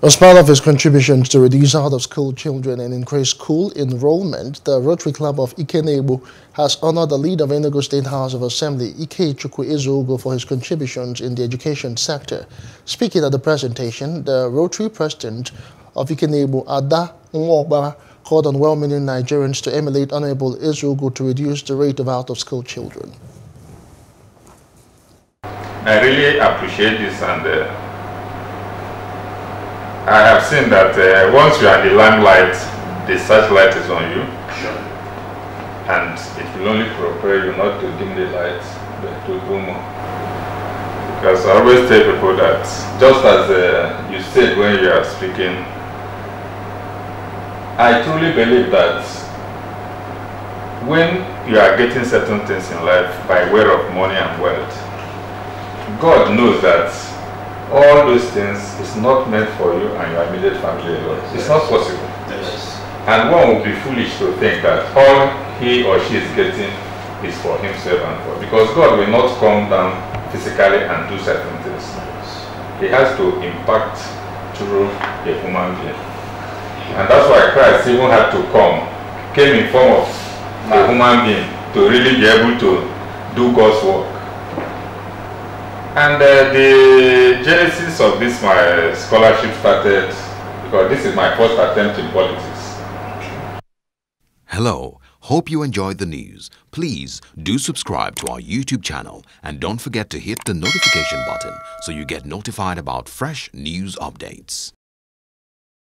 As part of his contributions to reduce out-of-school children and increase school enrollment, the Rotary Club of Ikenegbu has honored the leader of Enugu State House of Assembly, Ikechukwu Ezeugwu, for his contributions in the education sector. Speaking at the presentation, the Rotary President of Ikenegbu, Ada Nwobara, called on well-meaning Nigerians to emulate Honorable Ezeugwu to reduce the rate of out-of-school children. I really appreciate this and uh, I have seen that uh, once you are in the limelight, the searchlight is on you. Sure. And it will only prepare you not to dim the light, but to do more. Because I always tell people that, just as uh, you said when you are speaking, I truly believe that when you are getting certain things in life by way of money and wealth, God knows that all those things is not meant for you and your immediate family alone. It's not possible. Yes. And one would be foolish to think that all he or she is getting is for himself and for because God will not come down physically and do certain things. He has to impact through a human being. And that's why Christ even had to come, came in form of a human being to really be able to do God's work. And uh, the genesis of this my scholarship started because this is my first attempt in politics. Hello, hope you enjoyed the news. Please do subscribe to our YouTube channel and don't forget to hit the notification button so you get notified about fresh news updates.